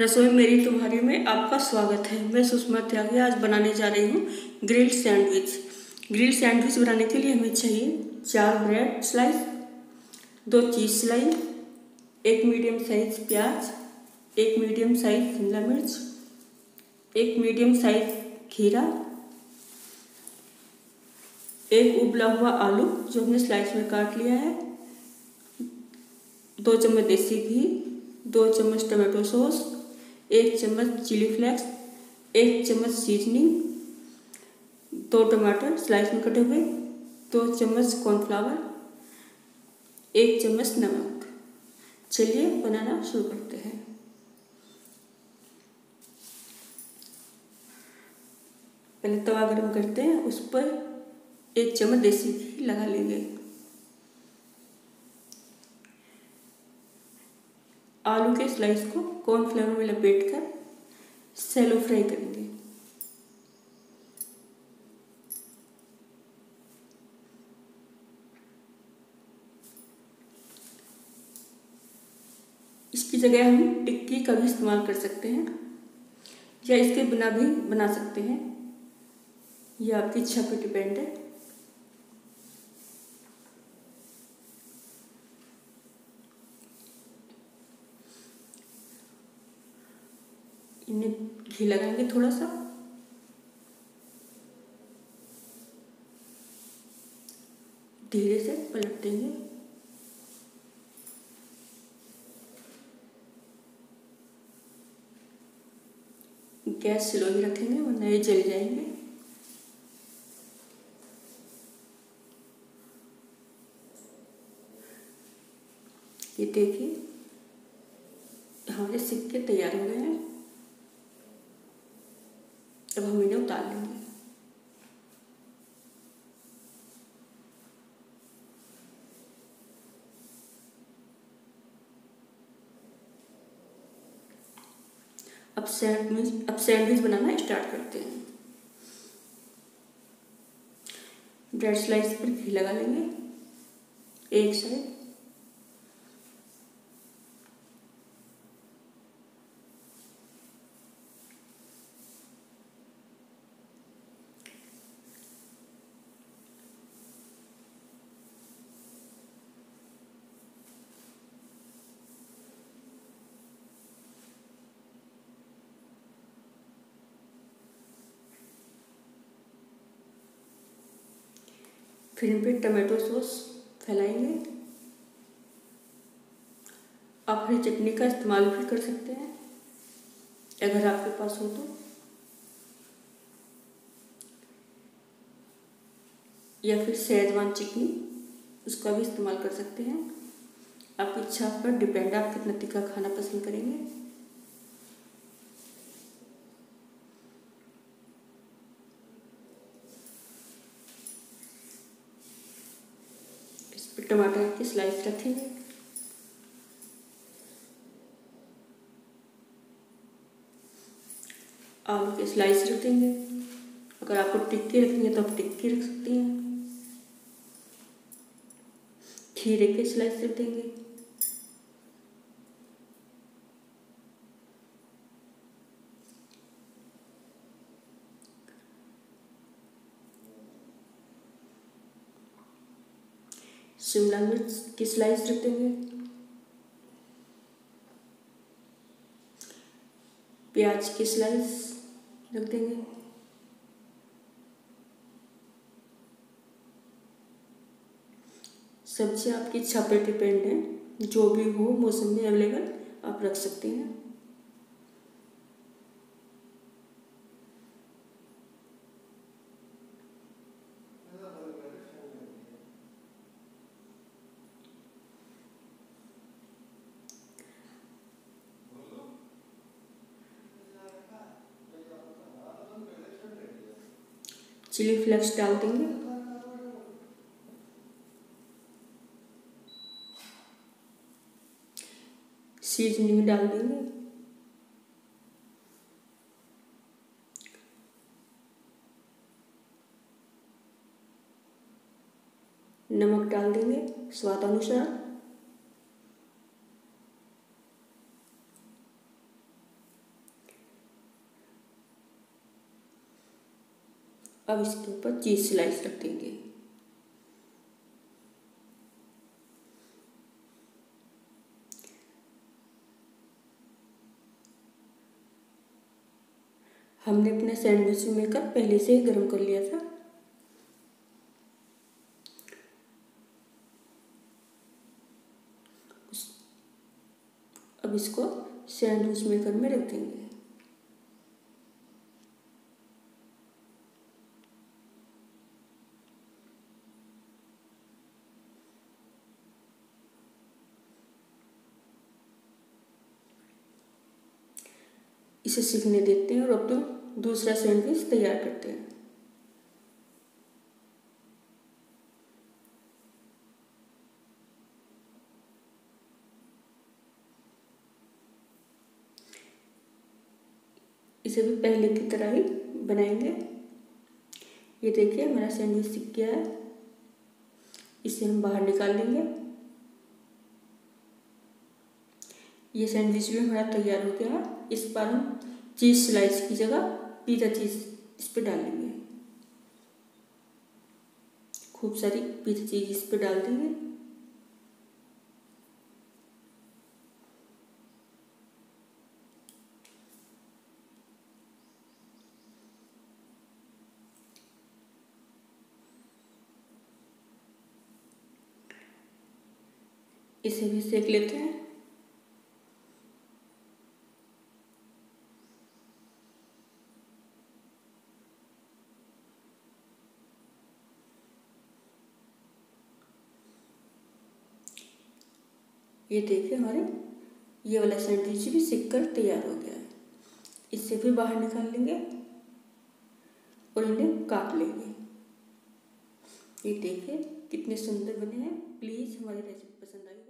रसोई मेरी तुम्हारी में आपका स्वागत है। मैं सुषमा त्यागी आज बनाने जा रही हूँ ग्रिल्ड सैंडविच। ग्रिल्ड सैंडविच बनाने के लिए हमें चाहिए चार ब्रेड स्लाइस, दो चीज़ स्लाइस, एक मीडियम साइज़ प्याज, एक मीडियम साइज़ शिमला मिर्च, एक मीडियम साइज़ खीरा, एक उबला हुआ आलू जो हमने स्लाइस में काट लिया है, दो चम्मच देसी घी, दो चम्मच टमाटो सॉस एक चम्मच चिली फ्लेक्स, एक चम्मच सीजनिंग दो टमाटर स्लाइस में कटे हुए, दो चम्मच कॉर्नफ्लावर एक चम्मच नमक। चलिए बनाना शुरू करते हैं। पहले तवा गरम करते हैं, उस पर एक चम्मच देसी घी लगा लेंगे। आलू के स्लाइस को कॉर्नफ्लावर में लपेट कर सेलो फ्राई करेंगे। इसकी जगह हम टिक्की का भी इस्तेमाल कर सकते हैं, या इसके बिना भी बना सकते हैं। यह आपकी इच्छा पर डिपेंड है। इन्हें घी लगाएँगे थोड़ा सा धीरे से पलट देंगे। गैस स्लो ही रखेंगे, वरना ये जल जाएँगे। ये देखिए, हमारे सिक्के तैयार हो गए हैं। अब हम इन्हें उतार लेंगे अब सैंडविच अब सैंडविच बनाना स्टार्ट करते हैं ब्रेड स्लाइस पर घी लगा लेंगे एक साइड फिर इन पर टमाटो सॉस फैलाएँगे। आप हरी चटनी का इस्तेमाल भी कर सकते हैं, अगर आपके पास हो तो। या फिर सेजवान चिकनी उसका भी इस्तेमाल कर सकते हैं। आपकी इच्छा पर डिपेंड आप कितना तीखा खाना पसंद करेंगे। टमाटर की स्लाइस रखेंगे। आलू के स्लाइस रख देंगे अगर आपको टिक्की रखनी है तो आप टिक्की रख सकती हैं। खीरे के स्लाइस रख देंगे शिमला मिर्च की स्लाइस रख देंगे प्याज की स्लाइस रख देंगे सब्ज़ी आपकी इच्छा पर डिपेंड है। जो भी हो, मौसम में अवेलेबल आप रख सकते हैं। चिली फ्लेक्स डाल देंगे सीजनिंग डाल देंगे नमक डाल देंगे स्वाद अनुसार अब इसके ऊपर चीज़ स्लाइस रख देंगे। हमने अपने सैंडविच मेकर पहले से ही गर्म कर लिया था। अब इसको सैंडविच मेकर में रख देंगे। इसे सीखने देते हैं और अब तो दूसरा सैंडविच तैयार करते हैं। इसे भी पहले की तरह ही बनाएँगे। ये देखिए, हमारा सैंडविच सीख गया है। इसे हम बाहर निकाल लेंगे। ये सैंडविच भी हमारा तैयार हो गया। इस पर हम चीज़ स्लाइस की जगह पिज़्ज़ा चीज़ इस पर डाल लेंगे खूब सारी पिज़्ज़ा चीज़ इस पर डाल देंगे। इसे भी सेक लेते हैं। ये देखिए हमारे, ये वाला सैंडविच भी सीख कर तैयार हो गया है। इससे भी बाहर निकाल लेंगे और इन्हें काट लेंगे। ये देखिए कितने सुंदर बने हैं। प्लीज़ हमारी रेसिपी पसंद आई।